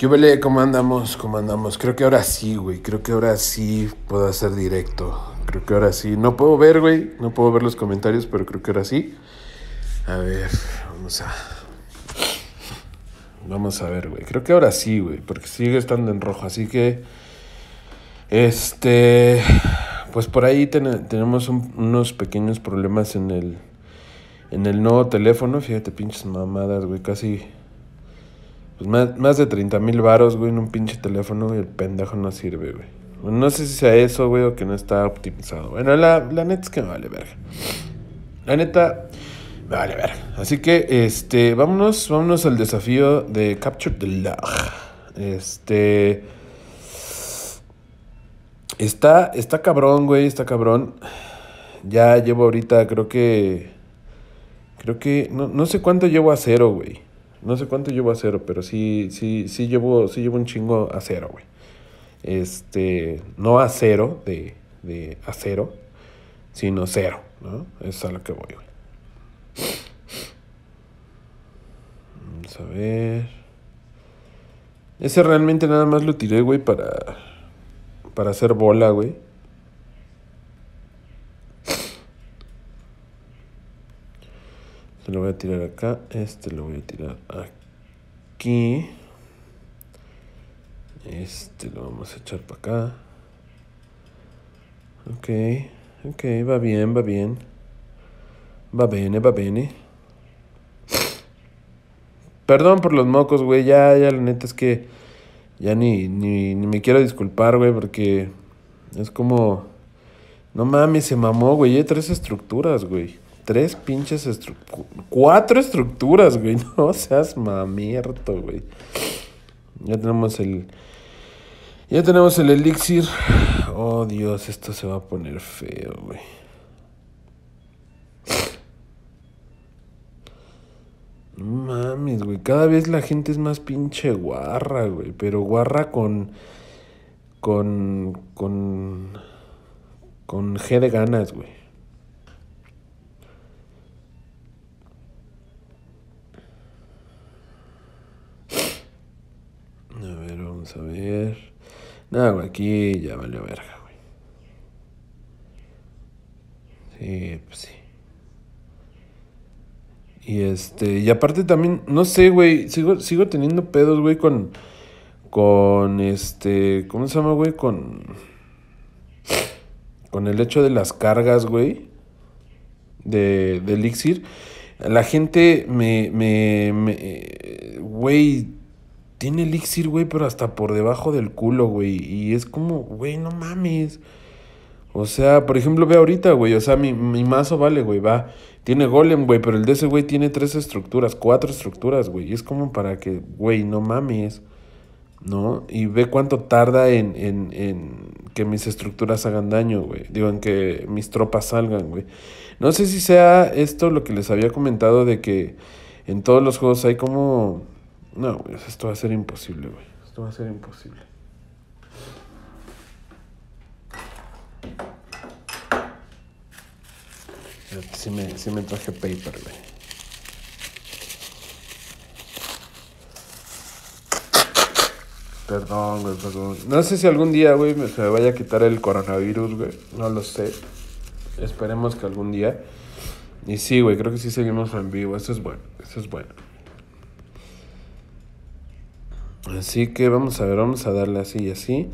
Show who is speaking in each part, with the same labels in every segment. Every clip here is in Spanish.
Speaker 1: ¿Qué huele? ¿Cómo andamos? ¿Cómo andamos? Creo que ahora sí, güey. Creo que ahora sí puedo hacer directo. Creo que ahora sí. No puedo ver, güey. No puedo ver los comentarios, pero creo que ahora sí. A ver, vamos a. Vamos a ver, güey. Creo que ahora sí, güey. Porque sigue estando en rojo. Así que. Este. Pues por ahí ten- tenemos un- unos pequeños problemas en el. En el nuevo teléfono. Fíjate, pinches mamadas, güey. Casi. Pues más, más de 30 mil varos, güey, en un pinche teléfono y el pendejo no sirve, güey. No sé si sea eso, güey, o que no está optimizado. Bueno, la, la neta es que me vale verga. La neta, me vale verga. Así que, este, vámonos, vámonos al desafío de Capture the Log. Este... Está, está cabrón, güey, está cabrón. Ya llevo ahorita, creo que... Creo que... No, no sé cuánto llevo a cero, güey. No sé cuánto llevo a cero, pero sí, sí, sí llevo, sí llevo un chingo a cero, güey. Este, no a cero de, de acero, sino cero, ¿no? Es a lo que voy, güey. Vamos a ver. Ese realmente nada más lo tiré, güey, para, para hacer bola, güey. Lo voy a tirar acá. Este lo voy a tirar aquí. Este lo vamos a echar para acá. Ok, ok, va bien, va bien. Va bene, va bene. Perdón por los mocos, güey. Ya, ya, la neta es que ya ni, ni, ni me quiero disculpar, güey, porque es como. No mames, se mamó, güey. Hay tres estructuras, güey. Tres pinches estructuras. Cuatro estructuras, güey. No seas mamierto, güey. Ya tenemos el. Ya tenemos el elixir. Oh, Dios, esto se va a poner feo, güey. No mames, güey. Cada vez la gente es más pinche guarra, güey. Pero guarra con. Con. Con. Con G de ganas, güey. Vamos a ver. Nada, güey, aquí ya valió verga, güey. Sí, pues sí. Y este, y aparte también, no sé, güey, sigo, sigo teniendo pedos, güey, con, con este, ¿cómo se llama, güey? Con, con el hecho de las cargas, güey, de, de Elixir. La gente me, me, me, güey, tiene Elixir, güey, pero hasta por debajo del culo, güey. Y es como, güey, no mames. O sea, por ejemplo, ve ahorita, güey. O sea, mi, mi mazo vale, güey, va. Tiene golem, güey, pero el de ese güey tiene tres estructuras, cuatro estructuras, güey. Y es como para que, güey, no mames. ¿No? Y ve cuánto tarda en, en, en que mis estructuras hagan daño, güey. Digo, en que mis tropas salgan, güey. No sé si sea esto lo que les había comentado de que en todos los juegos hay como... No, güey, esto va a ser imposible, güey. Esto va a ser imposible. Sí me, sí me traje paper, güey. Perdón, güey, perdón. No sé si algún día, güey, me, se me vaya a quitar el coronavirus, güey. No lo sé. Esperemos que algún día. Y sí, güey, creo que sí seguimos en vivo. Eso es bueno, eso es bueno. Así que vamos a ver, vamos a darle así y así.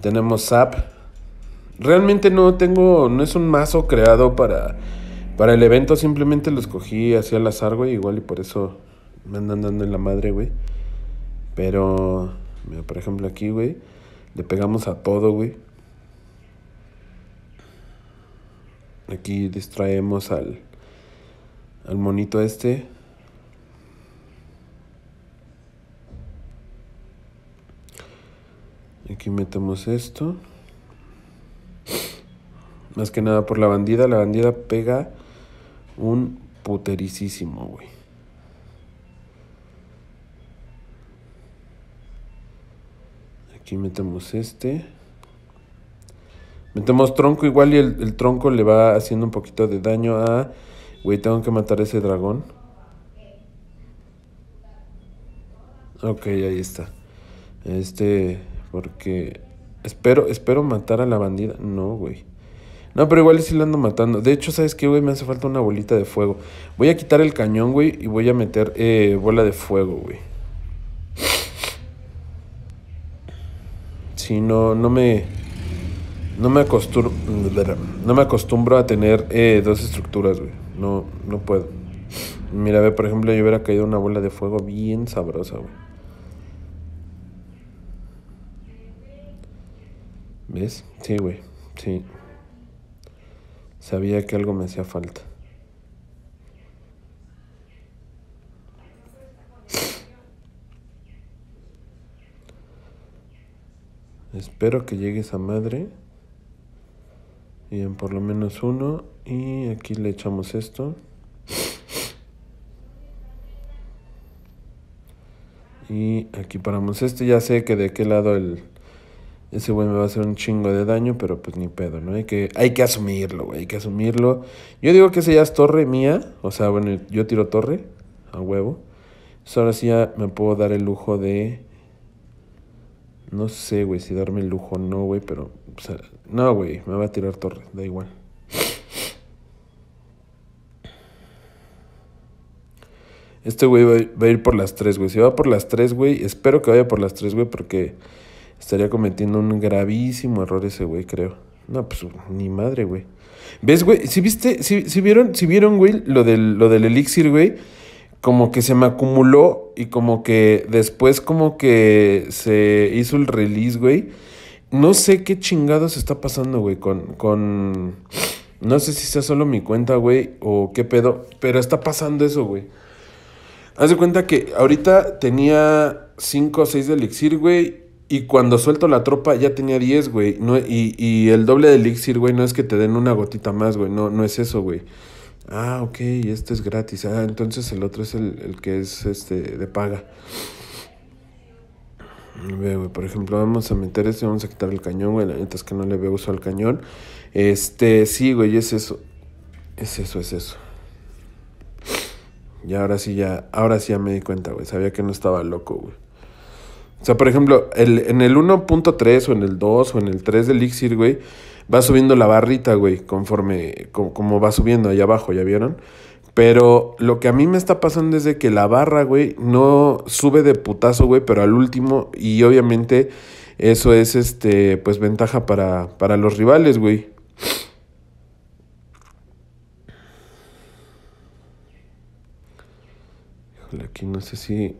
Speaker 1: Tenemos Zap. Realmente no tengo, no es un mazo creado para, para el evento, simplemente lo escogí así al azar, güey, igual y por eso me andan dando en la madre, güey. Pero, mira, por ejemplo aquí, güey, le pegamos a todo, güey. Aquí distraemos al, al monito este. Aquí metemos esto. Más que nada por la bandida. La bandida pega un putericísimo, güey. Aquí metemos este. Metemos tronco igual y el, el tronco le va haciendo un poquito de daño a... Güey, tengo que matar a ese dragón. Ok, ahí está. Este, porque espero, espero matar a la bandida. No, güey. No, pero igual sí la ando matando. De hecho, ¿sabes qué, güey? Me hace falta una bolita de fuego. Voy a quitar el cañón, güey, y voy a meter eh, bola de fuego, güey. Si no, no me... No me acostumbro, no me acostumbro a tener eh, dos estructuras, güey. No, no puedo. Mira, ve, por ejemplo, yo hubiera caído una bola de fuego bien sabrosa, güey. ¿Ves? Sí, güey. Sí. Sabía que algo me hacía falta. Espero que llegue esa madre. Bien, por lo menos uno. Y aquí le echamos esto. Y aquí paramos este. Ya sé que de qué lado el... Ese güey me va a hacer un chingo de daño, pero pues ni pedo, ¿no? Hay que, hay que asumirlo, güey. Hay que asumirlo. Yo digo que ese ya es torre mía. O sea, bueno, yo tiro torre a huevo. ahora sí ya me puedo dar el lujo de... No sé, güey, si darme el lujo no, güey, pero... No, güey, me va a tirar torre, da igual. Este güey va, a ir por las tres, güey. Si va por las tres, güey, espero que vaya por las tres, güey, porque estaría cometiendo un gravísimo error ese güey, creo. No, pues ni madre, güey. ¿Ves, güey? Si viste, si, si vieron, si vieron, güey, lo del, lo del elixir, güey, como que se me acumuló y como que después como que se hizo el release, güey. No sé qué chingados está pasando, güey, con, con... No sé si sea solo mi cuenta, güey, o qué pedo, pero está pasando eso, güey. Haz de cuenta que ahorita tenía 5 o 6 de elixir, güey. Y cuando suelto la tropa ya tenía 10, güey. No, y, y, el doble de elixir, güey, no es que te den una gotita más, güey. No, no es eso, güey. Ah, ok, este es gratis. Ah, entonces el otro es el, el que es este de paga. Ve, güey, por ejemplo, vamos a meter este, vamos a quitar el cañón, güey. La neta es que no le veo uso al cañón. Este, sí, güey, es eso. Es eso, es eso. Y ahora sí ya, ahora sí ya me di cuenta, güey. Sabía que no estaba loco, güey. O sea, por ejemplo, el, en el 1.3 o en el 2 o en el 3 del Elixir, güey, va subiendo la barrita, güey, conforme, como, va subiendo allá abajo, ¿ya vieron? Pero lo que a mí me está pasando es de que la barra, güey, no sube de putazo, güey, pero al último, y obviamente eso es, este, pues ventaja para, para los rivales, güey. aquí no sé si...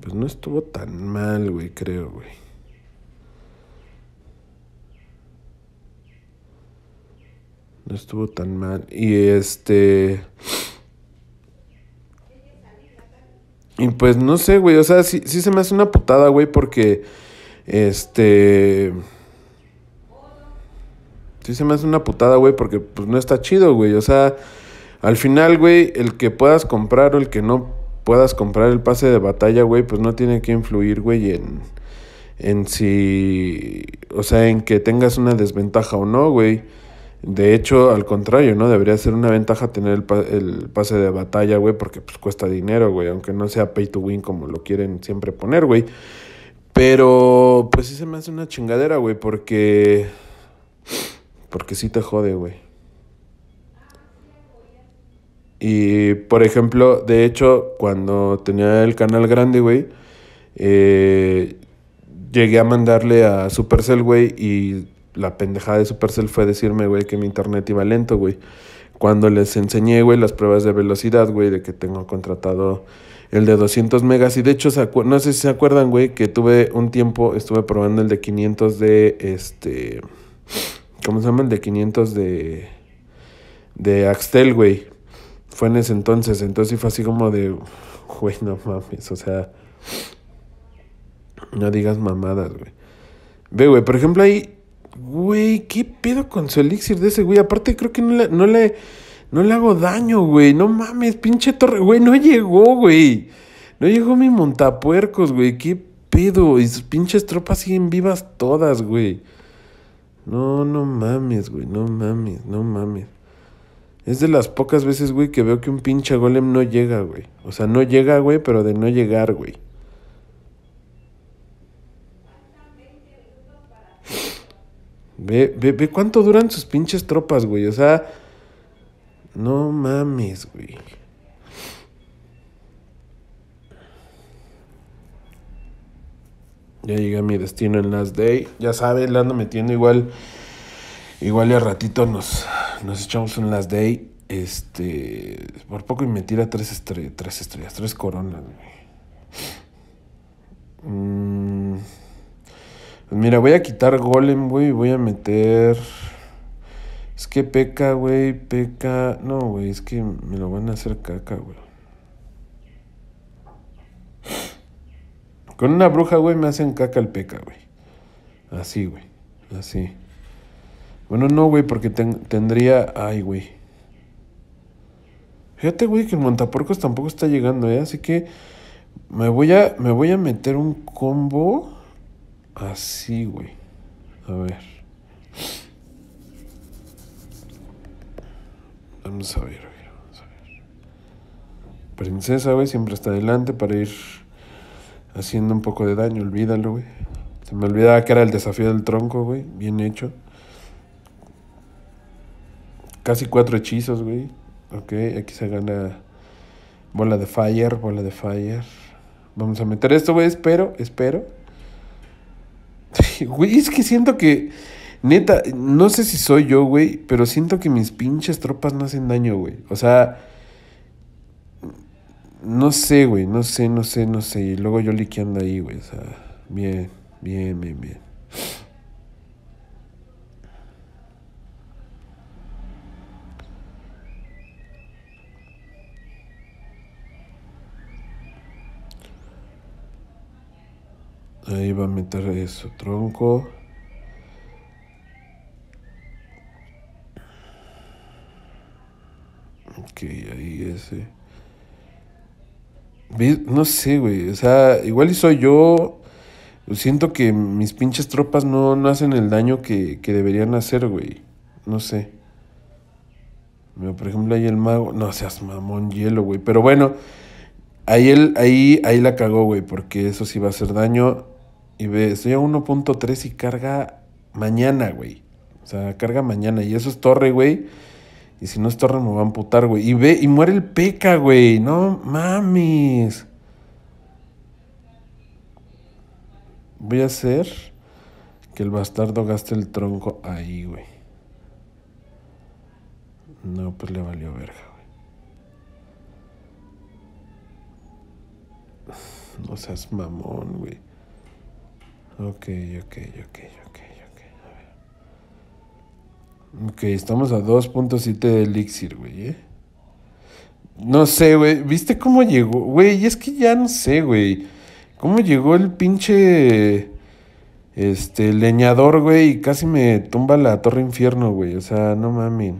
Speaker 1: Pues no estuvo tan mal, güey, creo, güey. No estuvo tan mal. Y este... Y pues no sé, güey, o sea, sí, sí se me hace una putada, güey, porque... Este... Sí se me hace una putada, güey, porque pues no está chido, güey. O sea, al final, güey, el que puedas comprar o el que no puedas comprar el pase de batalla, güey, pues no tiene que influir, güey, en, en si, o sea, en que tengas una desventaja o no, güey. De hecho, al contrario, ¿no? Debería ser una ventaja tener el, el pase de batalla, güey, porque pues cuesta dinero, güey, aunque no sea pay to win como lo quieren siempre poner, güey. Pero, pues sí se me hace una chingadera, güey, porque... Porque sí te jode, güey. Y por ejemplo, de hecho, cuando tenía el canal grande, güey, eh, llegué a mandarle a Supercell, güey, y la pendejada de Supercell fue decirme, güey, que mi internet iba lento, güey. Cuando les enseñé, güey, las pruebas de velocidad, güey, de que tengo contratado el de 200 megas. Y de hecho, no sé si se acuerdan, güey, que tuve un tiempo, estuve probando el de 500 de, este, ¿cómo se llama? El de 500 de, de Axtel, güey fue en ese entonces. Entonces sí fue así como de, güey, no mames, o sea, no digas mamadas, güey. Ve, güey, por ejemplo ahí, güey, ¿qué pedo con su elixir de ese, güey? Aparte creo que no le, no le, no le hago daño, güey. No mames, pinche torre, güey, no llegó, güey. No llegó mi montapuercos, güey. ¿Qué pedo? Y sus pinches tropas siguen vivas todas, güey. No, no mames, güey, no mames, no mames. Es de las pocas veces, güey, que veo que un pinche golem no llega, güey. O sea, no llega, güey, pero de no llegar, güey. Ve, ve, ve cuánto duran sus pinches tropas, güey. O sea, no mames, güey. Ya llegué a mi destino en Last Day. Ya sabes, le ando metiendo igual. Igual y a ratito nos, nos echamos un Last Day. Este. Por poco y me tira tres, estrellas, tres estrellas, tres coronas, mm, pues mira, voy a quitar Golem, güey. Voy a meter. Es que peca, güey. Peca. No, güey. Es que me lo van a hacer caca, güey. Con una bruja, güey, me hacen caca el peca, güey. Así, güey. Así. Bueno, no, güey, porque tendría. Ay, güey. Fíjate, güey, que el Montaporcos tampoco está llegando, ¿eh? Así que me voy a, me voy a meter un combo así, güey. A ver. Vamos a ver, güey. Vamos a ver. Princesa, güey, siempre está adelante para ir haciendo un poco de daño, olvídalo, güey. Se me olvidaba que era el desafío del tronco, güey. Bien hecho. Casi cuatro hechizos, güey. Ok, aquí se gana bola de fire, bola de fire. Vamos a meter esto, güey. Espero, espero. Güey, es que siento que... Neta, no sé si soy yo, güey, pero siento que mis pinches tropas no hacen daño, güey. O sea, no sé, güey, no sé, no sé, no sé. Y luego yo liqueando ahí, güey. O sea, bien, bien, bien, bien. Ahí va a meter eso, tronco. Ok, ahí ese. No sé, güey. O sea, igual y soy yo. Siento que mis pinches tropas no, no hacen el daño que, que deberían hacer, güey. No sé. Por ejemplo, ahí el mago. No seas mamón hielo, güey. Pero bueno, ahí, el, ahí, ahí la cagó, güey. Porque eso sí va a hacer daño. Y ve, estoy a 1.3 y carga mañana, güey. O sea, carga mañana. Y eso es torre, güey. Y si no es torre me va a amputar, güey. Y ve, y muere el peca, güey. No mames. Voy a hacer que el bastardo gaste el tronco ahí, güey. No, pues le valió verga, güey. No seas mamón, güey. Ok, ok, ok, ok. Ok, estamos a 2.7 de elixir, güey, ¿eh? No sé, güey. ¿Viste cómo llegó? Güey, es que ya no sé, güey. ¿Cómo llegó el pinche... Este, leñador, güey, y casi me tumba la torre infierno, güey. O sea, no mames.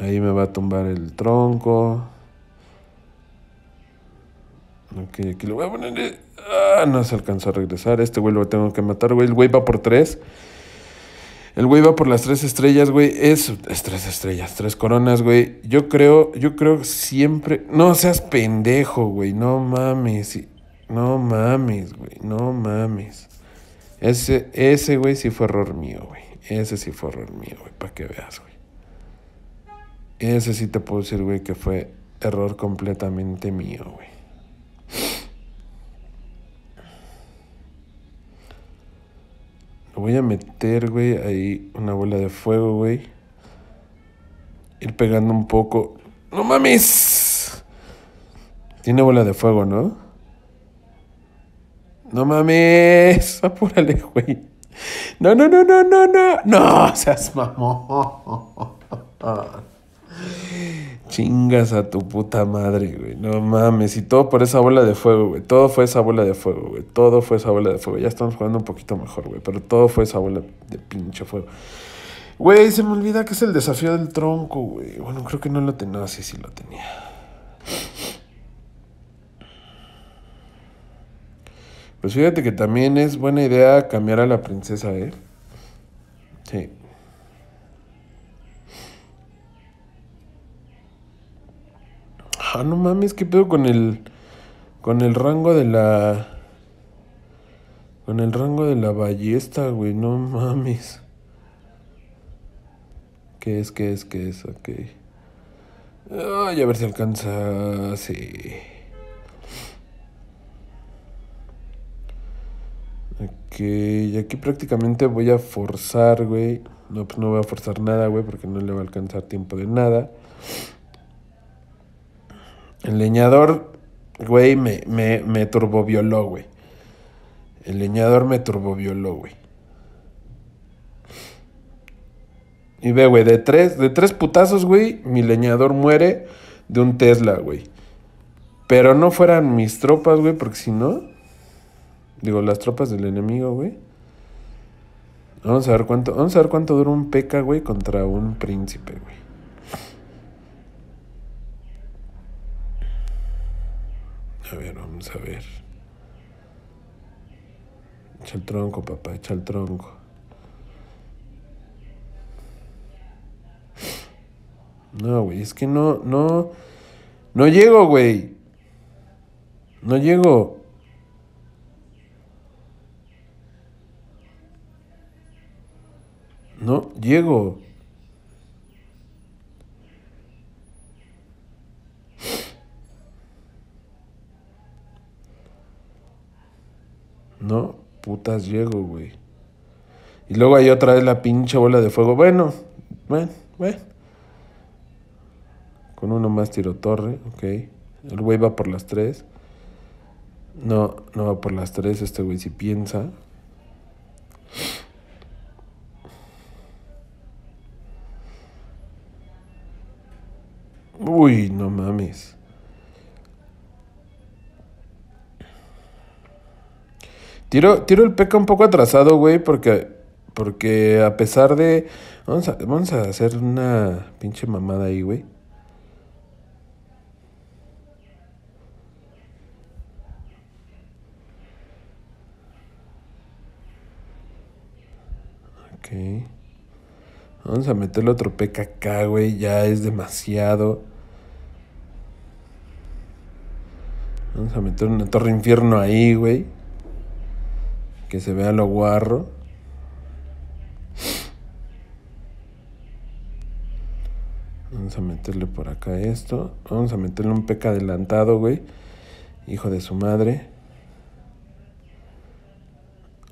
Speaker 1: Ahí me va a tumbar el tronco. Ok, aquí lo voy a poner. Ah, no se alcanzó a regresar. Este güey lo tengo que matar, güey. El güey va por tres. El güey va por las tres estrellas, güey. Es, es, tres estrellas, tres coronas, güey. Yo creo, yo creo siempre. No seas pendejo, güey. No mames. No mames, güey. No mames. Ese, ese, güey, sí fue error mío, güey. Ese sí fue error mío, güey. Para que veas, güey. Ese sí te puedo decir, güey, que fue error completamente mío, güey. Voy a meter, güey, ahí una bola de fuego, güey. Ir pegando un poco. ¡No mames! Tiene bola de fuego, ¿no? ¡No mames! Apúrale, güey. No, no, no, no, no, no. No, seas mamón. Chingas a tu puta madre, güey. No mames. Y todo por esa bola de fuego, güey. Todo fue esa bola de fuego, güey. Todo fue esa bola de fuego. Ya estamos jugando un poquito mejor, güey. Pero todo fue esa bola de pinche fuego. Güey, se me olvida que es el desafío del tronco, güey. Bueno, creo que no lo tenía. sí, sí lo tenía. Pues fíjate que también es buena idea cambiar a la princesa, ¿eh? Sí. Ah, no mames, ¿qué pedo con el. Con el rango de la. Con el rango de la ballesta, güey, no mames. ¿Qué es, qué es, qué es? Ok. Ay, a ver si alcanza. Sí. Ok, y aquí prácticamente voy a forzar, güey. No, pues no voy a forzar nada, güey, porque no le va a alcanzar tiempo de nada. El leñador, güey, me, me, me turbovioló, güey. El leñador me turbovioló, güey. Y ve, güey, de tres, de tres putazos, güey, mi leñador muere de un Tesla, güey. Pero no fueran mis tropas, güey, porque si no... Digo, las tropas del enemigo, güey. Vamos a ver cuánto, vamos a ver cuánto dura un peca, güey, contra un príncipe, güey. A ver, vamos a ver. Echa el tronco, papá, echa el tronco. No, güey, es que no, no, no llego, güey. No llego. No, llego. No, putas llego, güey. Y luego hay otra vez la pinche bola de fuego. Bueno, bueno, bueno. Con uno más tiro torre, ok. El güey va por las tres. No, no va por las tres. Este güey si piensa. Uy, no mames. Tiro, tiro el peca un poco atrasado, güey, porque, porque a pesar de... Vamos a, vamos a hacer una pinche mamada ahí, güey. Ok. Vamos a meterle otro peca acá, güey. Ya es demasiado. Vamos a meter una torre infierno ahí, güey. Que se vea lo guarro. Vamos a meterle por acá esto. Vamos a meterle un peca adelantado, güey. Hijo de su madre.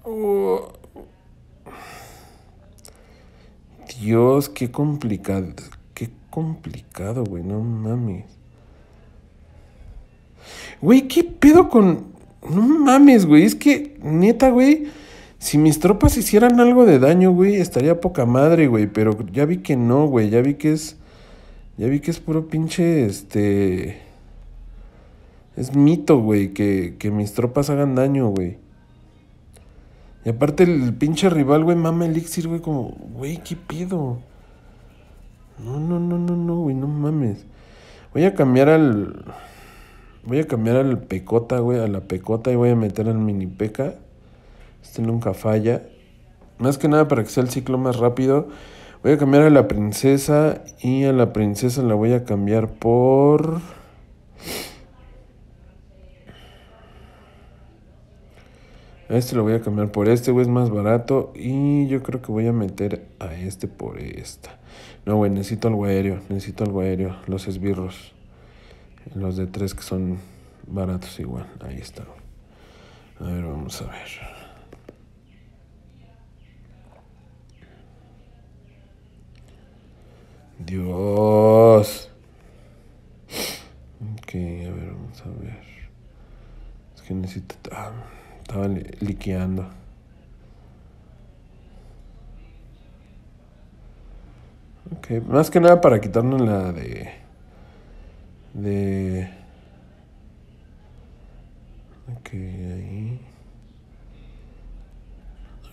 Speaker 1: Oh. Dios, qué complicado. Qué complicado, güey. No mames. Güey, ¿qué pedo con...? No mames, güey. Es que, neta, güey. Si mis tropas hicieran algo de daño, güey, estaría poca madre, güey. Pero ya vi que no, güey. Ya vi que es... Ya vi que es puro pinche, este... Es mito, güey, que, que mis tropas hagan daño, güey. Y aparte el pinche rival, güey, mama elixir, güey, como, güey, ¿qué pido? No, no, no, no, no, güey, no mames. Voy a cambiar al... Voy a cambiar al pecota, güey, a la pecota y voy a meter al mini peca. Este nunca falla. Más que nada para que sea el ciclo más rápido. Voy a cambiar a la princesa y a la princesa la voy a cambiar por... A este lo voy a cambiar por este, güey, es más barato. Y yo creo que voy a meter a este por esta. No, güey, necesito algo aéreo, necesito algo aéreo. Los esbirros. Los de tres que son baratos igual. Ahí está. A ver, vamos a ver. Dios. Ok, a ver, vamos a ver. Es que necesito... Ah, estaba liqueando. Ok, más que nada para quitarnos la de... De... Ok, ahí.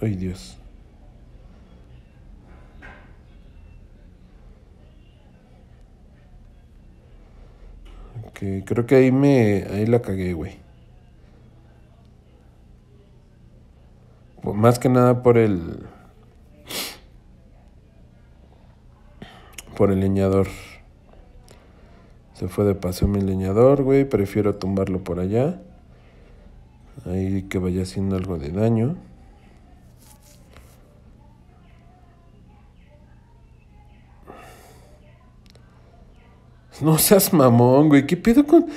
Speaker 1: Ay, Dios. Creo que ahí me... Ahí la cagué, güey. Más que nada por el... Por el leñador. Se fue de paseo mi leñador, güey. Prefiero tumbarlo por allá. Ahí que vaya haciendo algo de daño. No seas mamón, güey. ¿Qué pedo con.?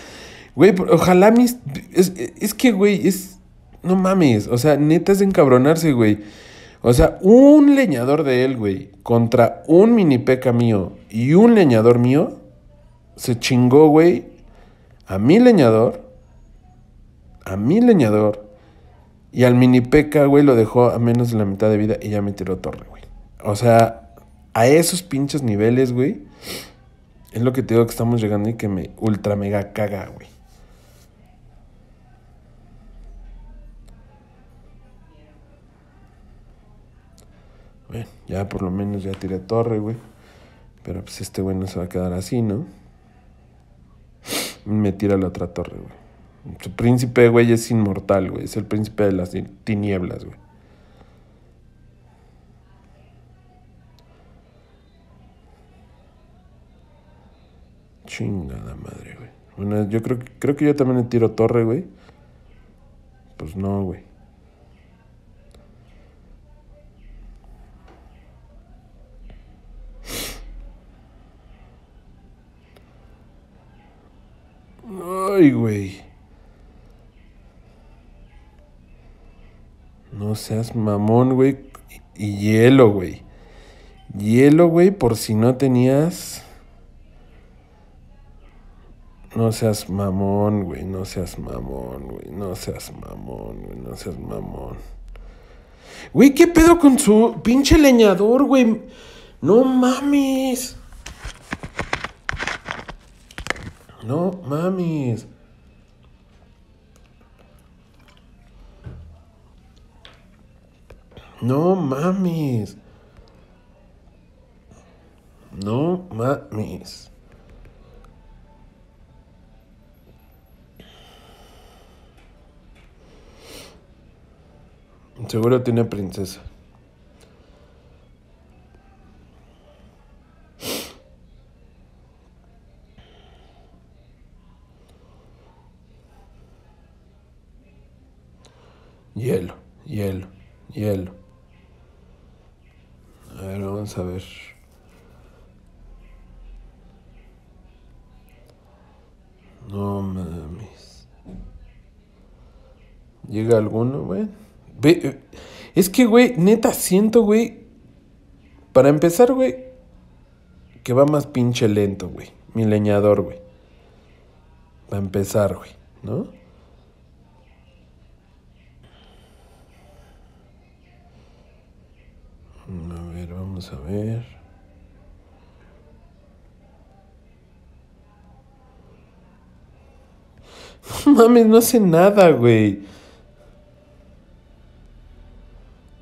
Speaker 1: Güey, ojalá mis. Es, es que, güey, es. No mames. O sea, neta es de encabronarse, güey. O sea, un leñador de él, güey, contra un mini peca mío y un leñador mío, se chingó, güey, a mi leñador, a mi leñador, y al mini peca, güey, lo dejó a menos de la mitad de vida y ya me tiró torre, güey. O sea, a esos pinches niveles, güey, es lo que te digo que estamos llegando y que me ultra mega caga, güey. Bueno, ya por lo menos ya tiré torre, güey. Pero pues este güey no se va a quedar así, ¿no? Me tira la otra torre, güey. Su príncipe, güey, es inmortal, güey. Es el príncipe de las tinieblas, güey. Chingada madre, güey. Bueno, yo creo, creo que yo también le tiro torre, güey. Pues no, güey. Ay, güey. No seas mamón, güey. Y hielo, güey. Hielo, güey, por si no tenías... No seas mamón, güey. No seas mamón, güey. No seas mamón, güey. No seas mamón. Güey, ¿qué pedo con su pinche leñador, güey? No mames. No mames. No mames. No mames. Seguro tiene princesa. Hielo, hielo, hielo. A ver, vamos a ver. No mames. ¿Llega alguno, güey? Ve, es que, güey, neta, siento, güey. Para empezar, güey, que va más pinche lento, güey. Mi leñador, güey. Para empezar, güey, ¿no? A ver, a ver. Mames, no hace nada, güey.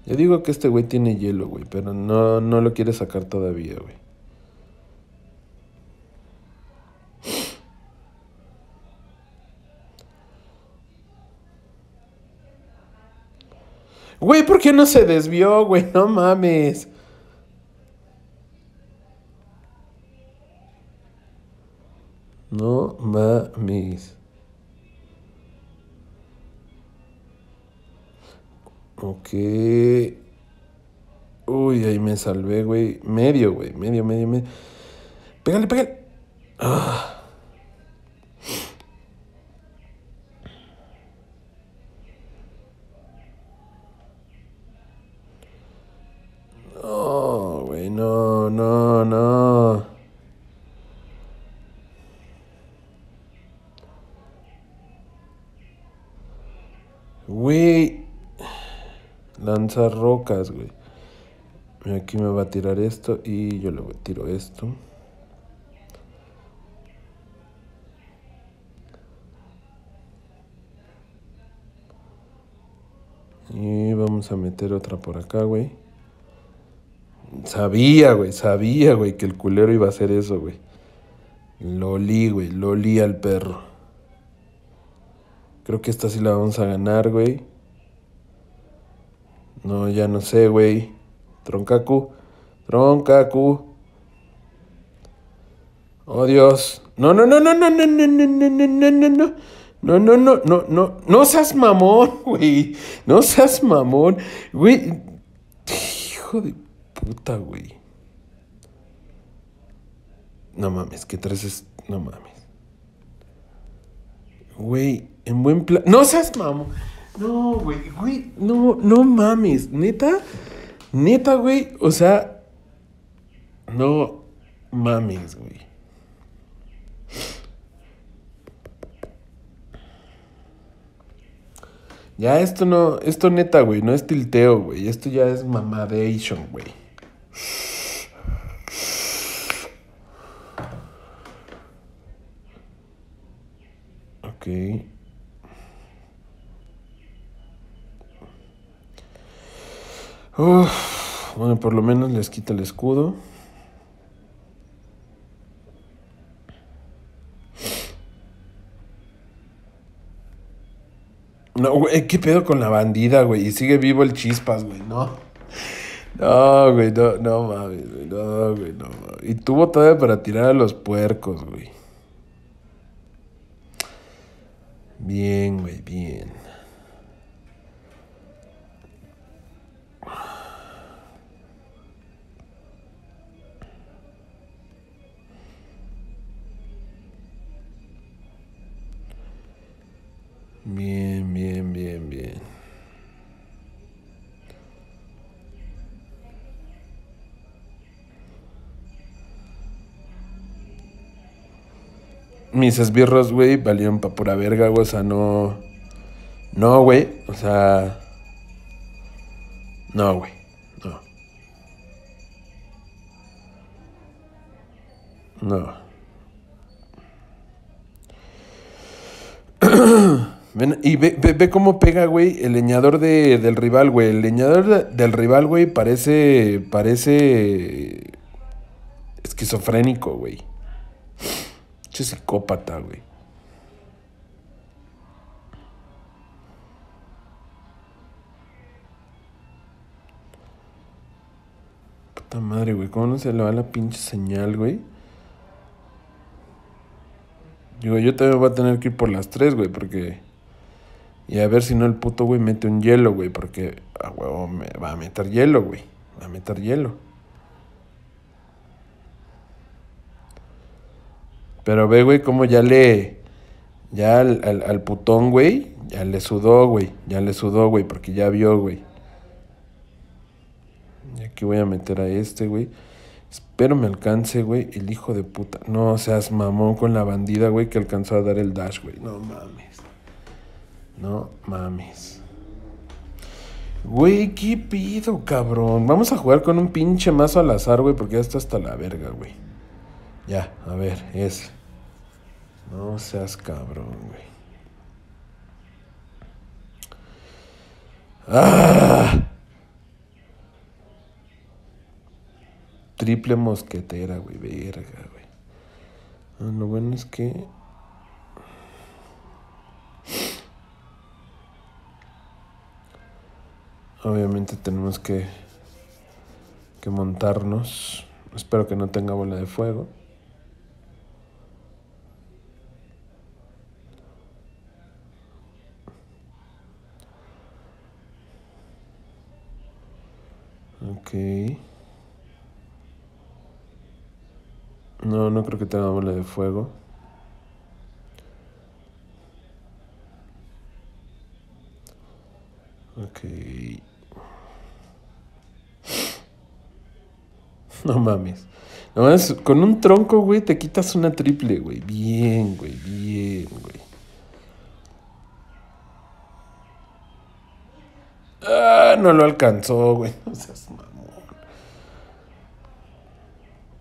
Speaker 1: Yo digo que este güey tiene hielo, güey, pero no, no lo quiere sacar todavía, güey. Güey, ¿por qué no se desvió, güey? No mames. No mames. Ok. Uy, ahí me salvé, güey. Medio, güey. Medio, medio, medio. Pégale, pégale. Ah. No, güey, no, no, no. Güey. Lanzar rocas, güey. Aquí me va a tirar esto y yo le tiro esto. Y vamos a meter otra por acá, güey. Sabía, güey, sabía, güey, que el culero iba a hacer eso, güey. Lo olí, güey, lo olí al perro. Creo que esta sí la vamos a ganar, güey. No, ya no sé, güey. Troncacu. Troncacu. Oh Dios. No, no, no, no, no, no, no, no, no, no, no, no, no. No, no, no, no, no, no seas mamón, güey. No seas mamón. Güey. Hijo de puta, güey. No mames, que tres es. No mames. Güey, en buen plan. No seas mamón. No, güey, güey. No, no mames. Neta. Neta, güey. O sea. No mames, güey. Ya esto no, esto neta, güey, no es tilteo, güey. Esto ya es mamadation, güey. Ok. Uf, bueno, por lo menos les quita el escudo. No, güey, ¿qué pedo con la bandida, güey? Y sigue vivo el chispas, güey, no. No, güey, no, no mames, güey, no, güey, no mames. Y tuvo todavía para tirar a los puercos, güey. Bien, güey, bien. Bien, bien, bien, bien. Mis esbirros, güey, valieron pa' pura verga, güey. O sea, no. No, güey. O sea. No, güey. No. No. Y ve, ve, ve, cómo pega, güey, el leñador de, del rival, güey. El leñador de, del rival, güey, parece. Parece. Esquizofrénico, güey. Che psicópata, güey. Puta madre, güey. ¿Cómo no se le va la pinche señal, güey? Digo, yo también voy a tener que ir por las tres, güey, porque. Y a ver si no el puto, güey, mete un hielo, güey, porque a huevo me va a meter hielo, güey. Va a meter hielo. Pero ve, güey, cómo ya le. Ya al, al, al putón, güey, ya le sudó, güey. Ya le sudó, güey, porque ya vio, güey. Y aquí voy a meter a este, güey. Espero me alcance, güey, el hijo de puta. No seas mamón con la bandida, güey, que alcanzó a dar el dash, güey. No mames. No mames. Güey, ¿qué pido, cabrón? Vamos a jugar con un pinche mazo al azar, güey, porque ya está hasta la verga, güey. Ya, a ver, es. No seas cabrón, güey. ¡Ah! Triple mosquetera, güey, verga, güey. Ah, lo bueno es que. Obviamente tenemos que. que montarnos. Espero que no tenga bola de fuego. Ok. No, no creo que tenga bola de fuego. Ok. No mames. Nomás con un tronco, güey, te quitas una triple, güey. Bien, güey, bien, güey. Ah, no lo alcanzó, güey. No seas mamón.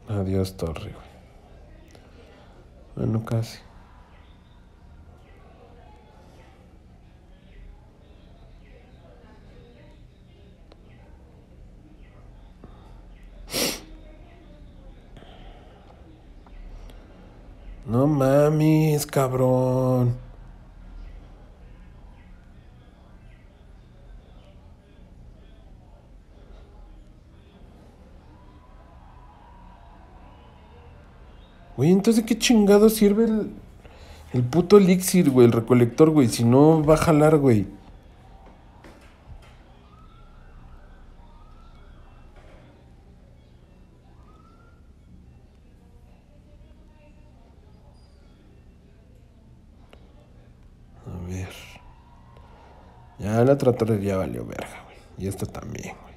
Speaker 1: Adiós, torre, güey. Bueno, casi. No mames, cabrón. Güey, entonces ¿qué chingado sirve el, el puto elixir, güey? El recolector, güey. Si no va a jalar, güey. A ver. Ya la otra torre ya valió verga, güey. Y esta también, güey.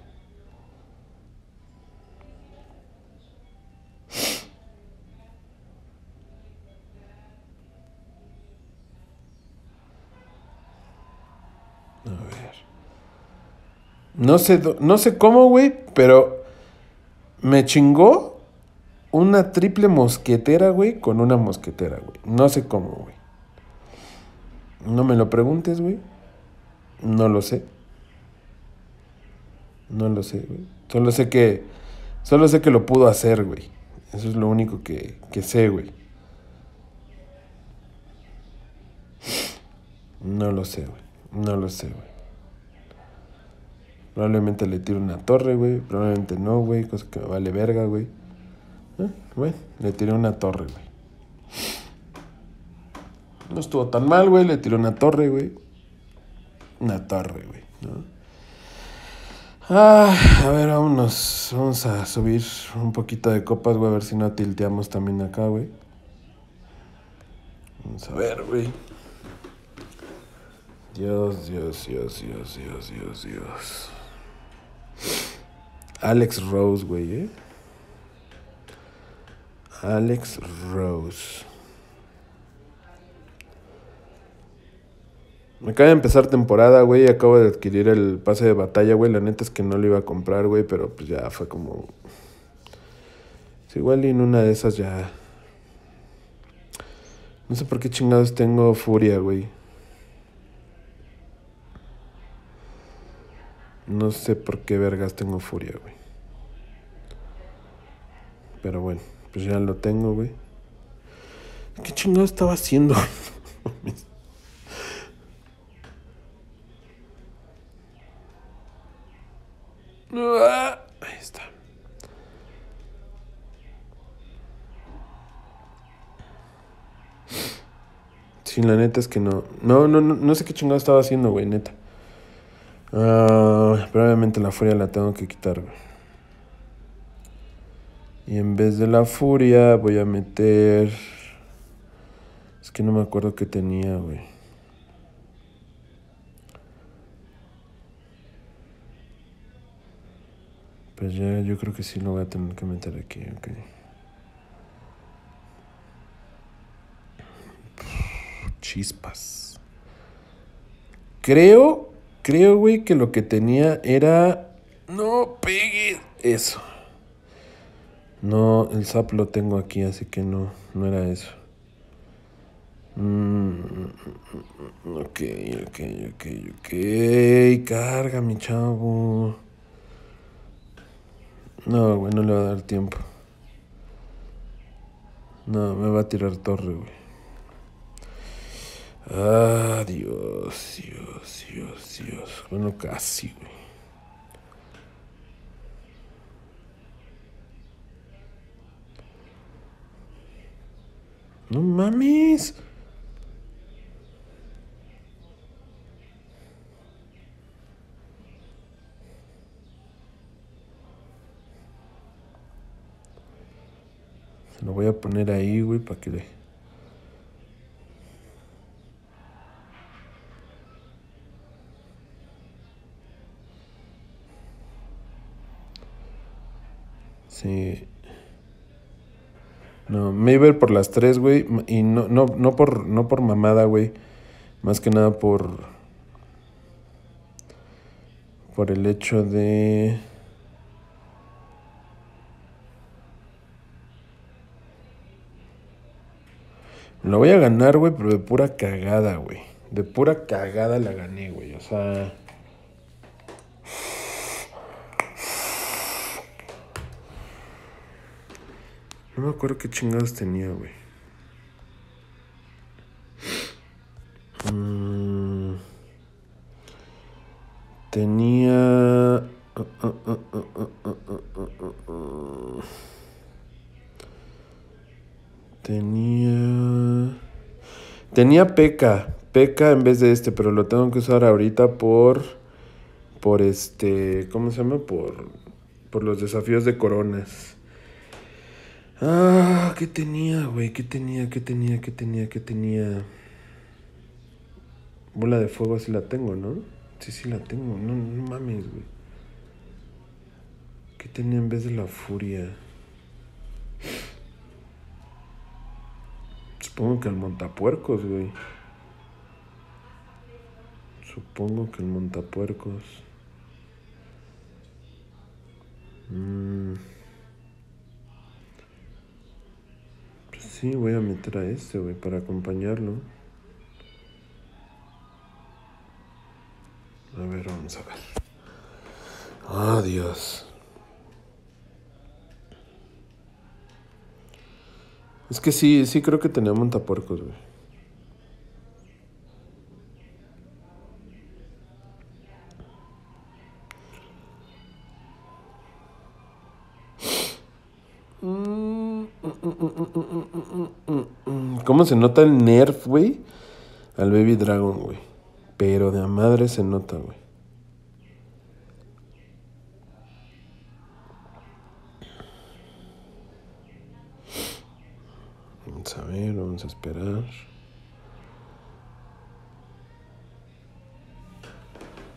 Speaker 1: A ver. No sé, no sé cómo, güey, pero me chingó una triple mosquetera, güey, con una mosquetera, güey. No sé cómo, güey. No me lo preguntes, güey. No lo sé. No lo sé, güey. Solo sé que. Solo sé que lo pudo hacer, güey. Eso es lo único que, que sé, güey. No lo sé, güey. No lo sé, güey. Probablemente le tiro una torre, güey. Probablemente no, güey. Cosa que me vale verga, güey. Eh, Bueno, le tiré una torre, güey. No estuvo tan mal, güey. Le tiré una torre, güey. Una torre, güey. ¿no? Ah, a ver, vámonos. Vamos a subir un poquito de copas, güey. A ver si no tilteamos también acá, güey. Vamos a ver, güey. Dios, Dios, Dios, Dios, Dios, Dios, Dios. Alex Rose, güey, ¿eh? Alex Rose. Me acaba de empezar temporada, güey. Acabo de adquirir el pase de batalla, güey. La neta es que no lo iba a comprar, güey. Pero pues ya fue como... Es igual y en una de esas ya... No sé por qué chingados tengo furia, güey. No sé por qué vergas tengo furia, güey. Pero bueno, pues ya lo tengo, güey. ¿Qué chingado estaba haciendo? Ahí está. Sí, la neta es que no. No, no, no, no sé qué chingado estaba haciendo, güey, neta. Ah, probablemente la furia la tengo que quitar, güey. Y en vez de la furia voy a meter... Es que no me acuerdo qué tenía, güey. Pues ya yo creo que sí lo voy a tener que meter aquí, ok. Chispas. Creo, creo, güey, que lo que tenía era... No pegues eso. No, el zap lo tengo aquí, así que no, no era eso. Mm, ok, ok, ok, ok. Carga, mi chavo. No, güey, no le va a dar tiempo. No, me va a tirar torre, güey. Ah, Dios, Dios, Dios, Dios. Bueno, casi, güey. No mames. Se lo voy a poner ahí, güey, para que le... Sí. No, me iba a ir por las tres, güey. Y no, no, no por, no por mamada, güey. Más que nada por. Por el hecho de. La voy a ganar, güey, pero de pura cagada, güey. De pura cagada la gané, güey. O sea. No me acuerdo qué chingados tenía, güey. Mm. Tenía. Tenía Peca, Peca en vez de este, pero lo tengo que usar ahorita por, por este, ¿cómo se llama? Por, por los desafíos de coronas. Ah, ¿qué tenía, güey? ¿Qué tenía? ¿Qué tenía? ¿Qué tenía? ¿Qué tenía? Bola de fuego sí la tengo, ¿no? Sí, sí la tengo. No, no mames, güey. ¿Qué tenía en vez de la furia? Supongo que el montapuercos, güey. Supongo que el montapuercos. Mm. Pues sí, voy a meter a este, güey, para acompañarlo. A ver, vamos a ver. Ah, Es que sí, sí creo que tenía montapuercos, güey. ¿Cómo se nota el nerf, güey? Al Baby Dragon, güey. Pero de a madre se nota, güey. A ver, vamos a esperar.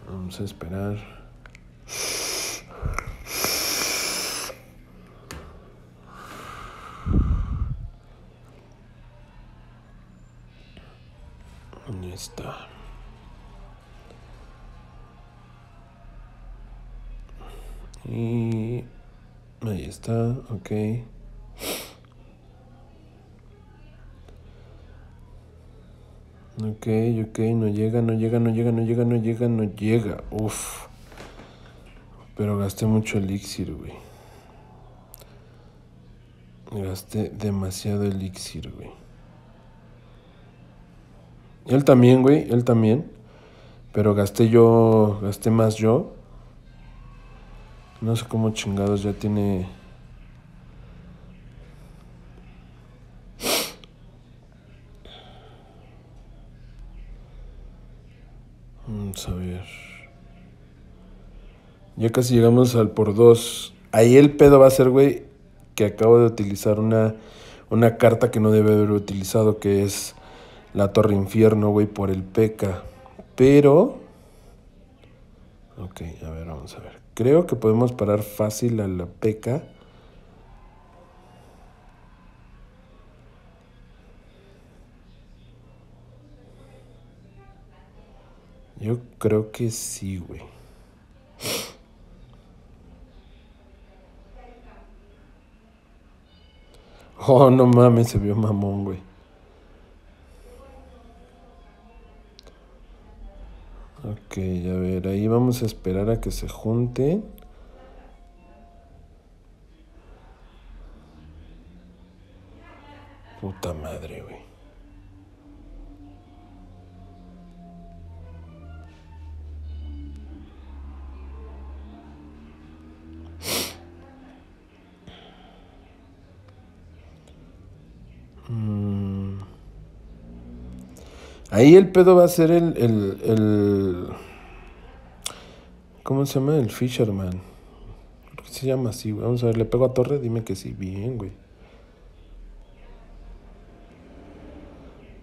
Speaker 1: Vamos a esperar. ¿Dónde está? Y ahí está, ok. Ok, ok, no llega, no llega, no llega, no llega, no llega, no llega. Uf. Pero gasté mucho elixir, güey. Gasté demasiado elixir, güey. Él también, güey, él también. Pero gasté yo, gasté más yo. No sé cómo chingados ya tiene... A ver. Ya casi llegamos al por dos. Ahí el pedo va a ser, güey, que acabo de utilizar una, una carta que no debe haber utilizado, que es la Torre Infierno, güey, por el P.K. Pero... Ok, a ver, vamos a ver. Creo que podemos parar fácil a la P.K. Yo creo que sí, güey. Oh, no mames, se vio mamón, güey. Ok, a ver, ahí vamos a esperar a que se junten. Puta madre, güey. Ahí el pedo va a ser el, el, el ¿Cómo se llama? El Fisherman. Creo se llama así, güey. Vamos a ver, le pego a Torre, dime que sí. Bien, güey.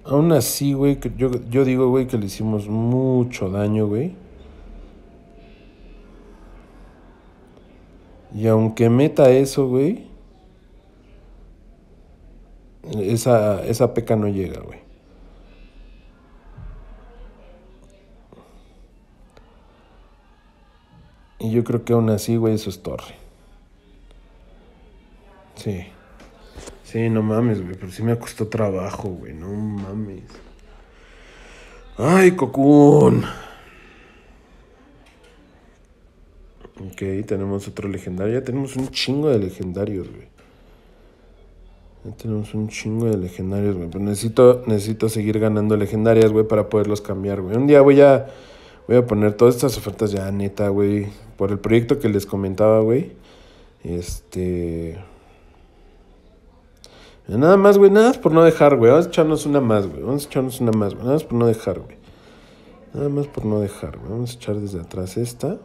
Speaker 1: Aún así, güey, yo, yo digo, güey, que le hicimos mucho daño, güey. Y aunque meta eso, güey, esa, esa peca no llega, güey. Y yo creo que aún así, güey, eso es torre. Sí. Sí, no mames, güey, pero sí me costó trabajo, güey, no mames. Ay, Cocoon. Ok, tenemos otro legendario. Ya tenemos un chingo de legendarios, güey. Ya tenemos un chingo de legendarios, güey. Pero necesito, necesito seguir ganando legendarias, güey, para poderlos cambiar, güey. Un día voy a, voy a poner todas estas ofertas ya neta, güey. Por el proyecto que les comentaba, güey. Este... Nada más, güey, nada más por no dejar, güey. Vamos a echarnos una más, güey. Vamos a echarnos una más, güey. Nada más por no dejar, güey. Nada más por no dejar, güey. Vamos a echar desde atrás esta.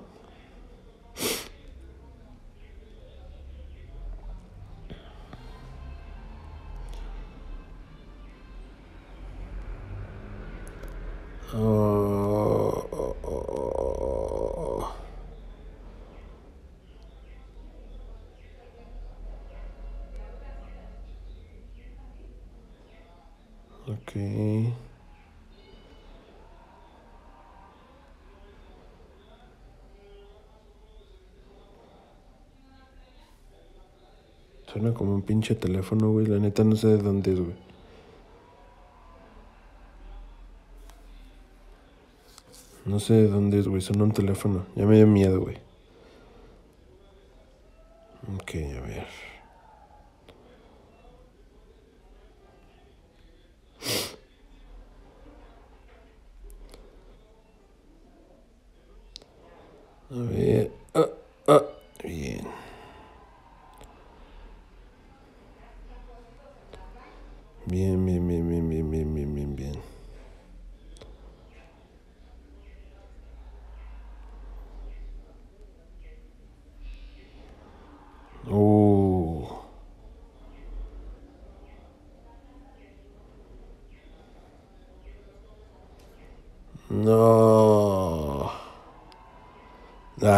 Speaker 1: Oh, ok. Suena como un pinche teléfono, güey. La neta no sé de dónde es, güey. No sé de dónde es, güey. Suena un teléfono. Ya me dio miedo, güey. Ok, a ver.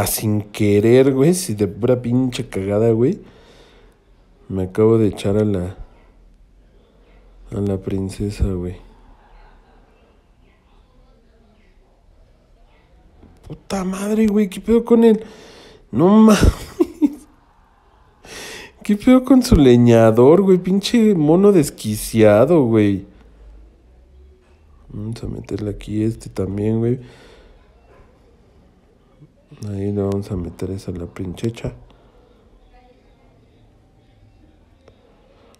Speaker 1: Sin querer, güey. Si de pura pinche cagada, güey. Me acabo de echar a la. A la princesa, güey. Puta madre, güey. ¿Qué pedo con él? No mames. ¿Qué pedo con su leñador, güey? Pinche mono desquiciado, güey. Vamos a meterle aquí este también, güey. Ahí le vamos a meter esa la princhecha.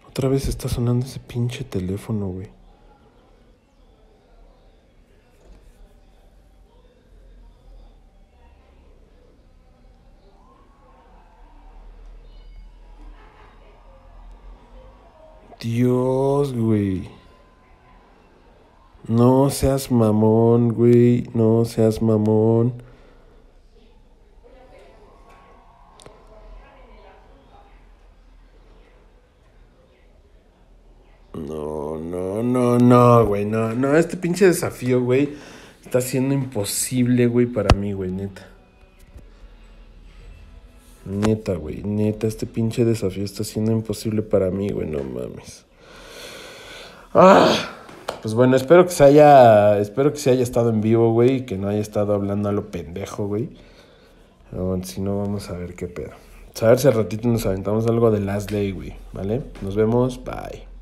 Speaker 1: Otra vez está sonando ese pinche teléfono, güey. Dios, güey. No seas mamón, güey. No seas mamón. No, no, no, no, güey. No, no. Este pinche desafío, güey. Está siendo imposible, güey, para mí, güey, neta. Neta, güey, neta, este pinche desafío está siendo imposible para mí, güey, no mames. Ah, pues bueno, espero que se haya, espero que se haya estado en vivo, güey, y que no haya estado hablando a lo pendejo, güey. si no, vamos a ver qué pedo. A ver si al ratito nos aventamos algo de Last Day, güey, ¿vale? Nos vemos, bye.